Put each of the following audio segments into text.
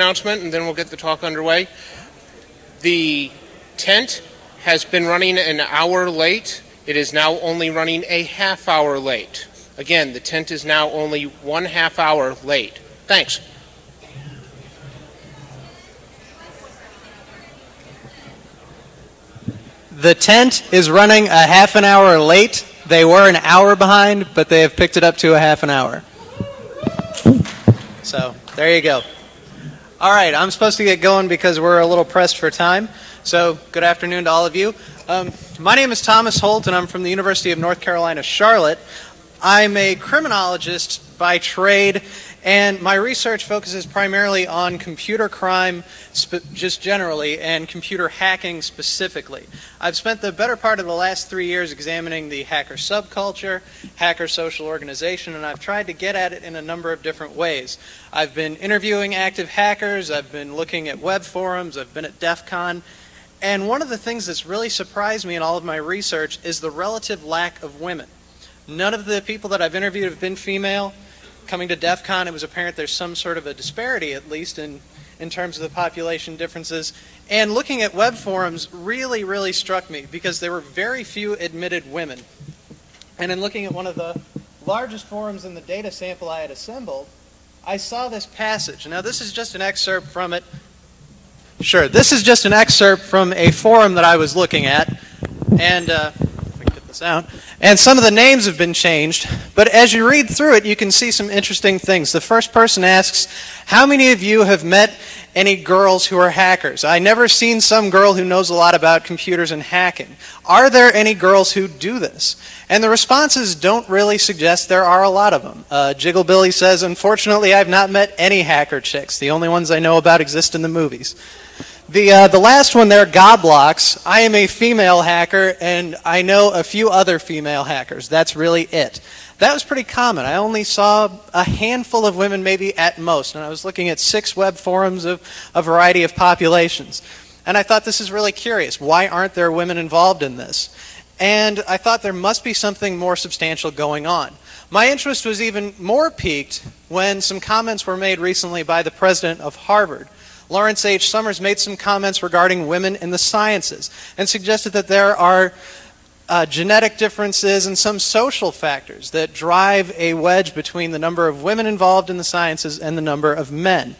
announcement, and then we'll get the talk underway. The tent has been running an hour late. It is now only running a half hour late. Again, the tent is now only one half hour late. Thanks. The tent is running a half an hour late. They were an hour behind, but they have picked it up to a half an hour. So, there you go. All right, I'm supposed to get going because we're a little pressed for time. So, good afternoon to all of you. Um, my name is Thomas Holt, and I'm from the University of North Carolina, Charlotte. I'm a criminologist by trade, and my research focuses primarily on computer crime, just generally, and computer hacking specifically. I've spent the better part of the last three years examining the hacker subculture, hacker social organization, and I've tried to get at it in a number of different ways. I've been interviewing active hackers, I've been looking at web forums, I've been at DEF CON, and one of the things that's really surprised me in all of my research is the relative lack of women. None of the people that I've interviewed have been female coming to DEF CON, it was apparent there's some sort of a disparity, at least in, in terms of the population differences. And looking at web forums really, really struck me because there were very few admitted women. And in looking at one of the largest forums in the data sample I had assembled, I saw this passage. Now, this is just an excerpt from it. Sure, this is just an excerpt from a forum that I was looking at. And uh, this out. And some of the names have been changed, but as you read through it, you can see some interesting things. The first person asks, How many of you have met any girls who are hackers? I never seen some girl who knows a lot about computers and hacking. Are there any girls who do this? And the responses don't really suggest there are a lot of them. Uh, Jiggle Billy says, Unfortunately, I've not met any hacker chicks. The only ones I know about exist in the movies. The, uh, the last one there, Goblox, I am a female hacker and I know a few other female hackers. That's really it. That was pretty common. I only saw a handful of women, maybe at most, and I was looking at six web forums of a variety of populations. And I thought this is really curious. Why aren't there women involved in this? And I thought there must be something more substantial going on. My interest was even more piqued when some comments were made recently by the president of Harvard Lawrence H. Summers made some comments regarding women in the sciences and suggested that there are uh, genetic differences and some social factors that drive a wedge between the number of women involved in the sciences and the number of men.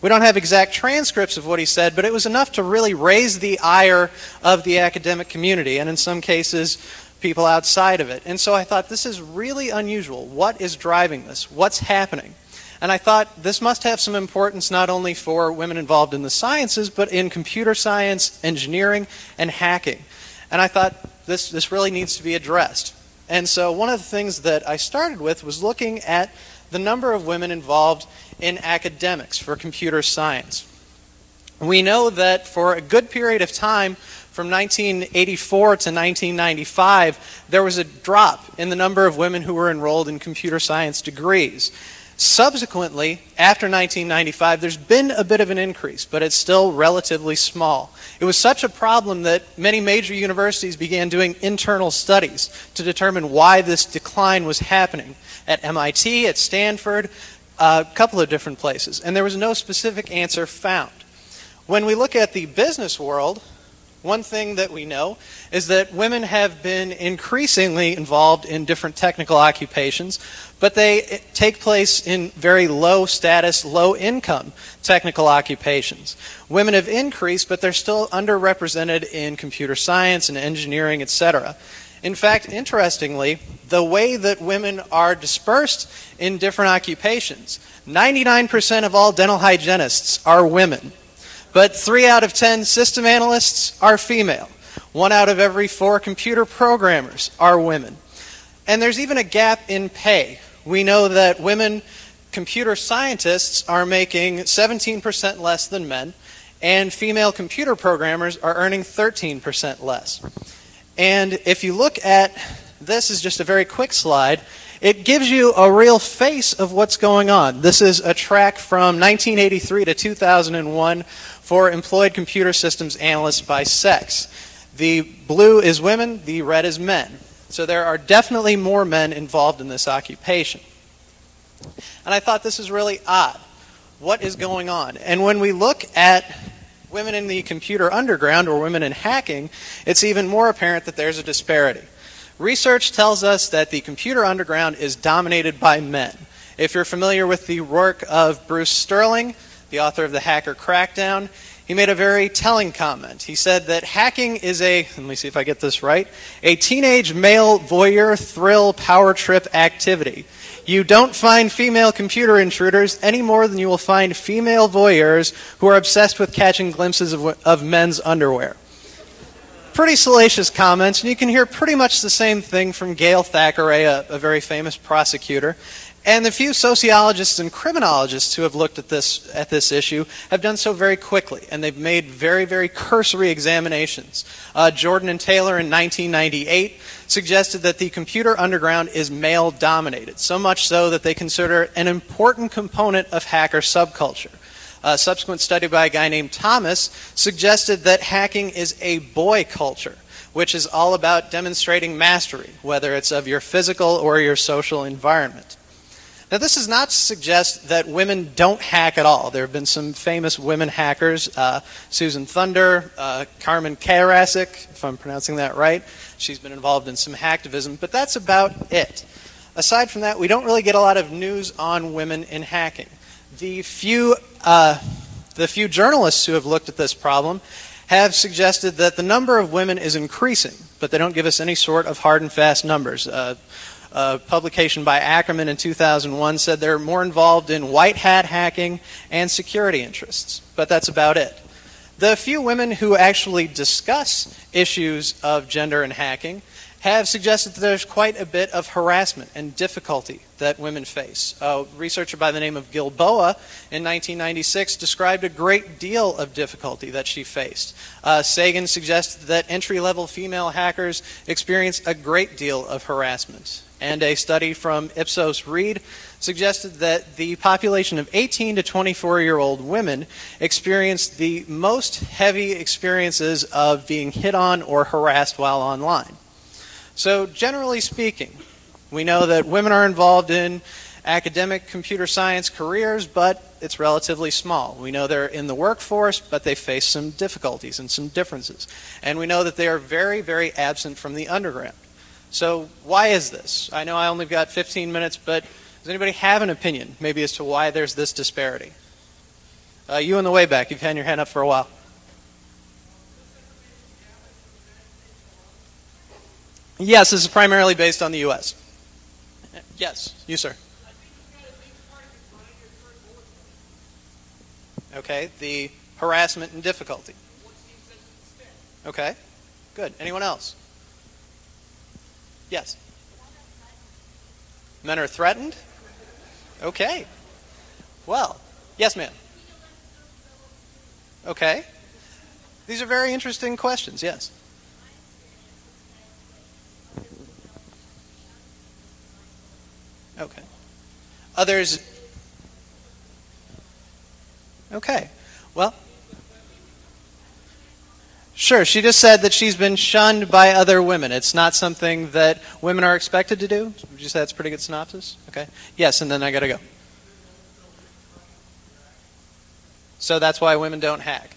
We don't have exact transcripts of what he said, but it was enough to really raise the ire of the academic community, and in some cases, people outside of it. And so I thought, this is really unusual. What is driving this? What's happening? And I thought this must have some importance not only for women involved in the sciences, but in computer science, engineering, and hacking. And I thought this, this really needs to be addressed. And so one of the things that I started with was looking at the number of women involved in academics for computer science. We know that for a good period of time, from 1984 to 1995, there was a drop in the number of women who were enrolled in computer science degrees. Subsequently, after 1995, there's been a bit of an increase, but it's still relatively small. It was such a problem that many major universities began doing internal studies to determine why this decline was happening at MIT, at Stanford, a couple of different places, and there was no specific answer found. When we look at the business world, one thing that we know is that women have been increasingly involved in different technical occupations, but they eh, take place in very low status, low income technical occupations. Women have increased, but they're still underrepresented in computer science and engineering, etc. In fact, interestingly, the way that women are dispersed in different occupations, 99% of all dental hygienists are women. But three out of ten system analysts are female. One out of every four computer programmers are women. And there's even a gap in pay. We know that women computer scientists are making 17% less than men, and female computer programmers are earning 13% less. And if you look at this is just a very quick slide, it gives you a real face of what's going on. This is a track from 1983 to 2001 for employed computer systems analysts by sex. The blue is women, the red is men. So there are definitely more men involved in this occupation. And I thought this is really odd. what is going on. And when we look at women in the computer underground or women in hacking, it's even more apparent that there's a disparity. Research tells us that the computer underground is dominated by men. If you're familiar with the work of Bruce Sterling, the author of The Hacker Crackdown, he made a very telling comment. He said that hacking is a, let me see if I get this right, a teenage male voyeur thrill power trip activity. You don't find female computer intruders any more than you will find female voyeurs who are obsessed with catching glimpses of, of men's underwear. Pretty salacious comments, and you can hear pretty much the same thing from Gail Thackeray, a, a very famous prosecutor. And the few sociologists and criminologists who have looked at this, at this issue have done so very quickly, and they've made very, very cursory examinations. Uh, Jordan and Taylor in 1998 suggested that the computer underground is male dominated, so much so that they consider an important component of hacker subculture. A subsequent study by a guy named Thomas suggested that hacking is a boy culture, which is all about demonstrating mastery, whether it's of your physical or your social environment. Now, this is not to suggest that women don't hack at all. There have been some famous women hackers uh, Susan Thunder, uh, Carmin Karasic, if I'm pronouncing that right. She's been involved in some hacktivism, but that's about it. Aside from that, we don't really get a lot of news on women in hacking. The few, uh, the few journalists who have looked at this problem have suggested that the number of women is increasing, but they don't give us any sort of hard and fast numbers. Uh, a publication by Ackerman in 2001 said they're more involved in white hat hacking and security interests, but that's about it. The few women who actually discuss issues of gender and hacking have suggested that there's quite a bit of harassment and difficulty that women face. A researcher by the name of Gilboa in 1996 described a great deal of difficulty that she faced. Uh, Sagan suggested that entry level female hackers experience a great deal of harassment. And a study from Ipsos Reid suggested that the population of 18 to 24 year old women experienced the most heavy experiences of being hit on or harassed while online. So, generally speaking, we know that women are involved in academic computer science careers, but it's relatively small. We know they're in the workforce, but they face some difficulties and some differences. And we know that they are very, very absent from the underground. So, why is this? I know I only got 15 minutes, but does anybody have an opinion, maybe as to why there's this disparity? Uh, you in the way back, you've had your hand up for a while. Yes, this is primarily based on the U.S. Yes, you, sir. Okay, the harassment and difficulty. Okay, good. Anyone else? Yes. Men are threatened? Okay. Well, yes, ma'am. Okay. These are very interesting questions, yes. Okay. Others. Okay. Well. Sure, she just said that she's been shunned by other women. It's not something that women are expected to do. Would you say that's a pretty good synopsis? Okay. Yes, and then I got to go. So that's why women don't hack.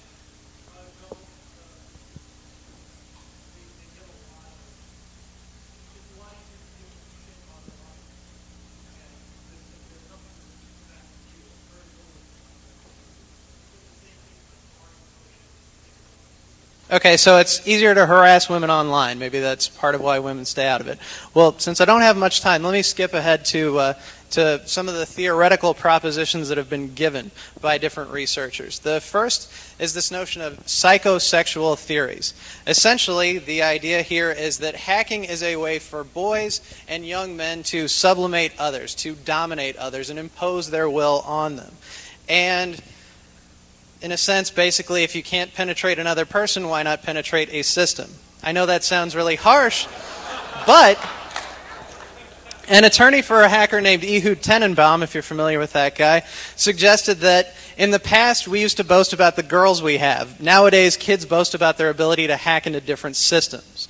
Okay, so it's easier to harass women online. Maybe that's part of why women stay out of it. Well, since I don't have much time, let me skip ahead to uh, to some of the theoretical propositions that have been given by different researchers. The first is this notion of psychosexual theories. Essentially, the idea here is that hacking is a way for boys and young men to sublimate others, to dominate others, and impose their will on them. And in a sense, basically, if you can't penetrate another person, why not penetrate a system? I know that sounds really harsh, but an attorney for a hacker named Ehud Tenenbaum, if you're familiar with that guy, suggested that in the past we used to boast about the girls we have. Nowadays, kids boast about their ability to hack into different systems.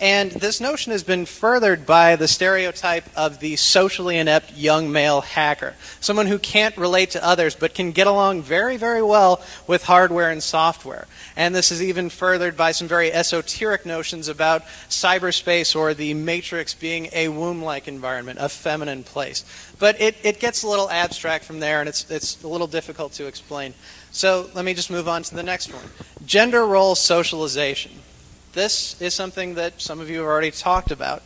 And this notion has been furthered by the stereotype of the socially inept young male hacker, someone who can't relate to others but can get along very, very well with hardware and software. And this is even furthered by some very esoteric notions about cyberspace or the matrix being a womb like environment, a feminine place. But it, it gets a little abstract from there, and it's, it's a little difficult to explain. So let me just move on to the next one gender role socialization. This is something that some of you have already talked about.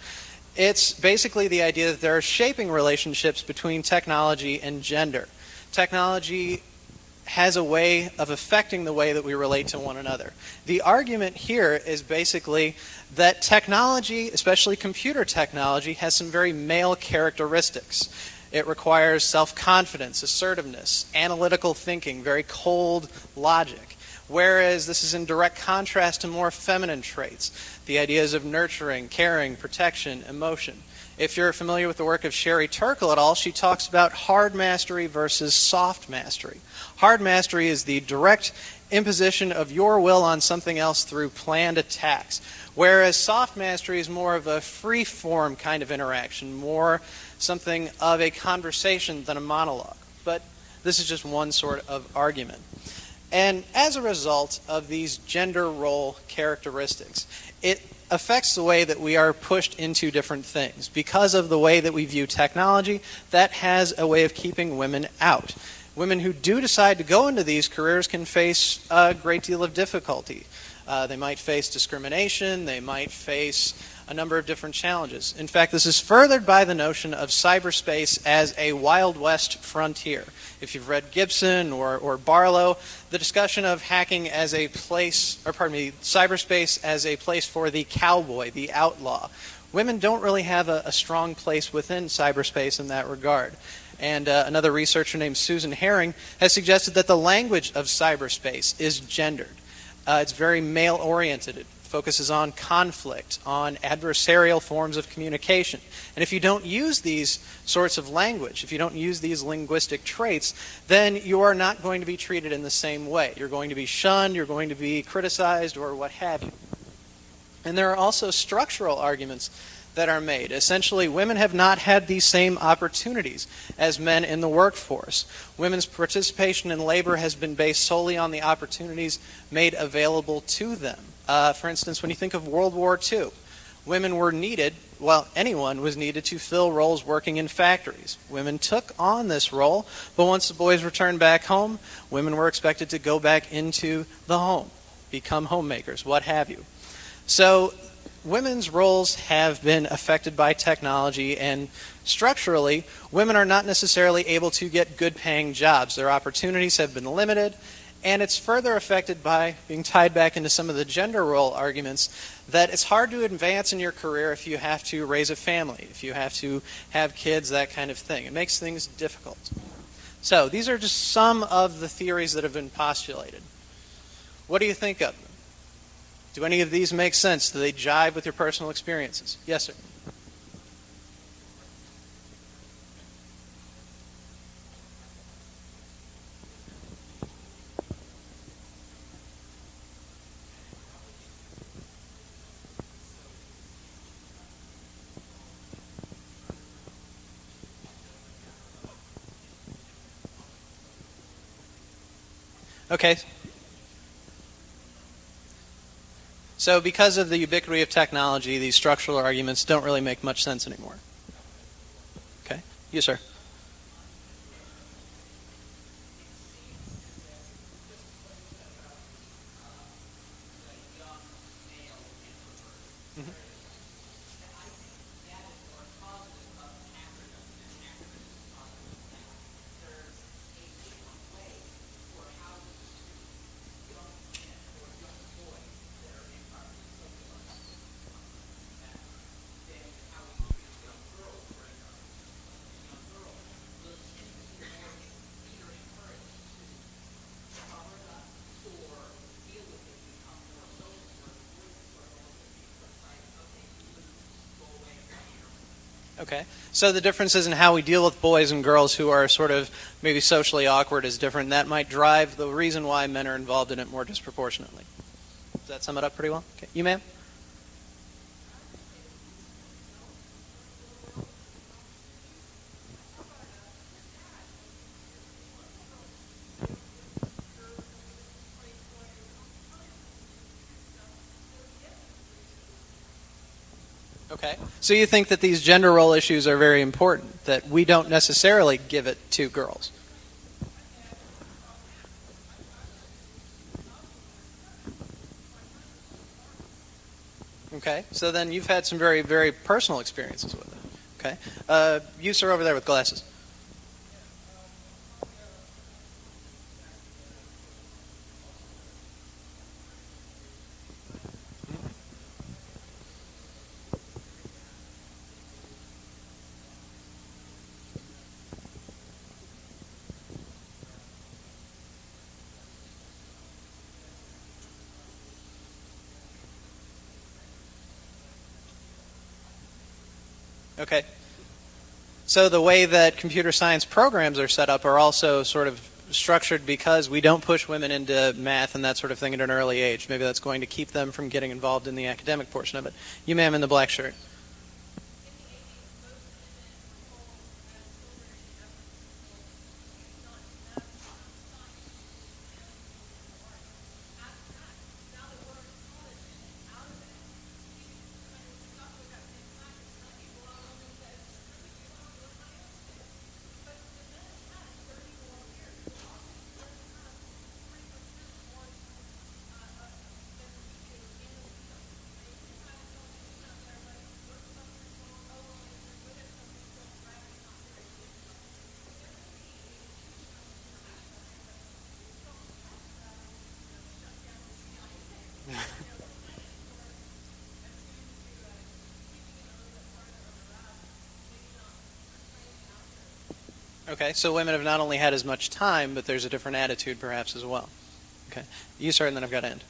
It's basically the idea that there are shaping relationships between technology and gender. Technology has a way of affecting the way that we relate to one another. The argument here is basically that technology, especially computer technology, has some very male characteristics. It requires self confidence, assertiveness, analytical thinking, very cold logic whereas this is in direct contrast to more feminine traits, the ideas of nurturing, caring, protection, emotion. If you're familiar with the work of Sherry Turkle at all, she talks about hard mastery versus soft mastery. Hard mastery is the direct imposition of your will on something else through planned attacks, whereas soft mastery is more of a free form kind of interaction, more something of a conversation than a monologue. But this is just one sort of argument. And as a result of these gender role characteristics, it affects the way that we are pushed into different things. Because of the way that we view technology, that has a way of keeping women out. Women who do decide to go into these careers can face a great deal of difficulty. Uh, they might face discrimination, they might face a number of different challenges. In fact, this is furthered by the notion of cyberspace as a Wild West frontier. If you've read Gibson or, or Barlow, the discussion of hacking as a place, or pardon me, cyberspace as a place for the cowboy, the outlaw. Women don't really have a, a strong place within cyberspace in that regard. And uh, another researcher named Susan Herring has suggested that the language of cyberspace is gendered. Uh, it's very male oriented focuses on conflict, on adversarial forms of communication. And if you don't use these sorts of language, if you don't use these linguistic traits, then you are not going to be treated in the same way. You're going to be shunned, you're going to be criticized, or what have you. And there are also structural arguments that are made. Essentially, women have not had these same opportunities as men in the workforce. Women's participation in labor has been based solely on the opportunities made available to them. Uh, for instance, when you think of World War II, women were needed, well, anyone was needed to fill roles working in factories. Women took on this role, but once the boys returned back home, women were expected to go back into the home, become homemakers, what have you. So, women's roles have been affected by technology, and structurally, women are not necessarily able to get good paying jobs. Their opportunities have been limited, and it's further affected by being tied back into some of the gender role arguments that it's hard to advance in your career if you have to raise a family, if you have to have kids, that kind of thing. It makes things difficult. So, these are just some of the theories that have been postulated. What do you think of them? Do any of these make sense? Do they jive with your personal experiences? Yes, sir. Okay. So, because of the ubiquity of technology, these structural arguments don't really make much sense anymore. Okay? Yes, sir. Okay. So the differences in how we deal with boys and girls who are sort of maybe socially awkward is different. That might drive the reason why men are involved in it more disproportionately. Does that sum it up pretty well? Okay. You, ma'am? Okay. So you think that these gender role issues are very important, that we don't necessarily give it to girls? Okay. So then you've had some very, very personal experiences with it. Okay. Uh, you, sir, over there with glasses. Okay. So the way that computer science programs are set up are also sort of structured because we don't push women into math and that sort of thing at an early age. Maybe that's going to keep them from getting involved in the academic portion of it. You, ma'am, in the black shirt. Okay, so women have not only had as much time, but there's a different attitude perhaps as well. Okay, you start and then I've got to end.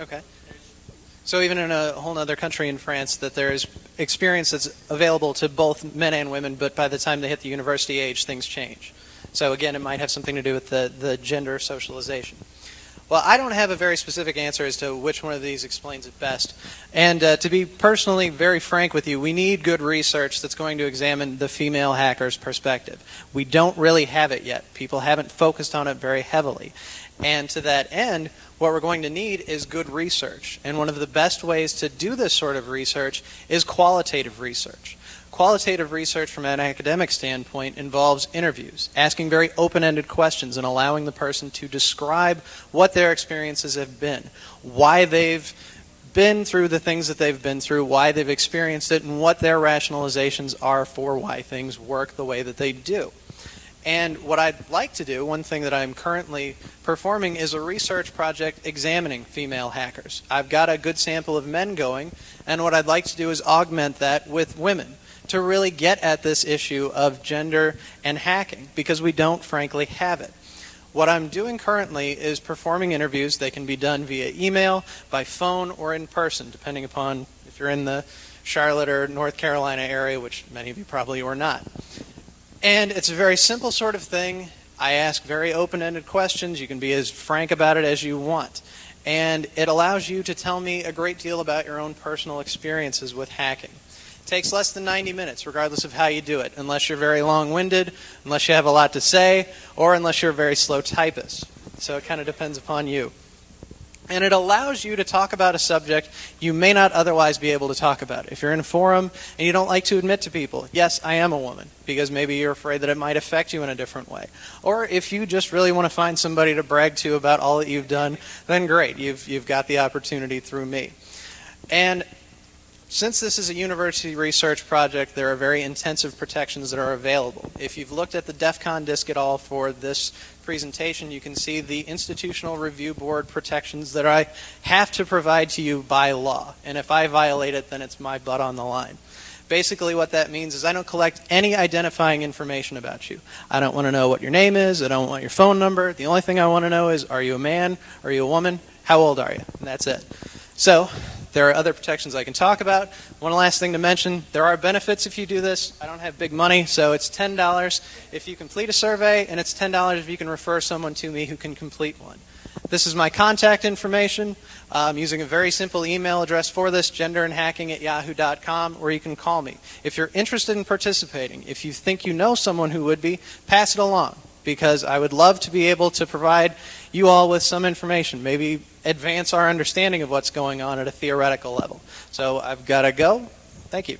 Okay. So even in a whole other country in France, that there is experience that's available to both men and women, but by the time they hit the university age, things change. So again, it might have something to do with the, the gender socialization. Well, I don't have a very specific answer as to which one of these explains it best. And uh, to be personally very frank with you, we need good research that's going to examine the female hacker's perspective. We don't really have it yet. People haven't focused on it very heavily. And to that end, what we're going to need is good research. And one of the best ways to do this sort of research is qualitative research. Qualitative research from an academic standpoint involves interviews, asking very open ended questions and allowing the person to describe what their experiences have been, why they've been through the things that they've been through, why they've experienced it, and what their rationalizations are for why things work the way that they do. And what I'd like to do, one thing that I'm currently performing, is a research project examining female hackers. I've got a good sample of men going, and what I'd like to do is augment that with women to really get at this issue of gender and hacking, because we don't, frankly, have it. What I'm doing currently is performing interviews. They can be done via email, by phone, or in person, depending upon if you're in the Charlotte or North Carolina area, which many of you probably are not. And it's a very simple sort of thing. I ask very open ended questions. You can be as frank about it as you want. And it allows you to tell me a great deal about your own personal experiences with hacking. It takes less than 90 minutes, regardless of how you do it, unless you're very long winded, unless you have a lot to say, or unless you're a very slow typist. So it kind of depends upon you. And it allows you to talk about a subject you may not otherwise be able to talk about. If you're in a forum and you don't like to admit to people, yes, I am a woman, because maybe you're afraid that it might affect you in a different way. Or if you just really want to find somebody to brag to about all that you've done, then great, you've, you've got the opportunity through me. And since this is a university research project, there are very intensive protections that are available. If you've looked at the DEF CON disc at all for this presentation, you can see the Institutional Review Board protections that I have to provide to you by law. And if I violate it, then it's my butt on the line. Basically, what that means is I don't collect any identifying information about you. I don't want to know what your name is. I don't want your phone number. The only thing I want to know is are you a man? Are you a woman? How old are you? And that's it. So, there are other protections I can talk about. One last thing to mention there are benefits if you do this. I don't have big money, so it's $10 if you complete a survey, and it's $10 if you can refer someone to me who can complete one. This is my contact information. I'm using a very simple email address for this, genderandhacking at yahoo.com, or you can call me. If you're interested in participating, if you think you know someone who would be, pass it along because I would love to be able to provide you all with some information, maybe advance our understanding of what's going on at a theoretical level. So I've got to go. Thank you.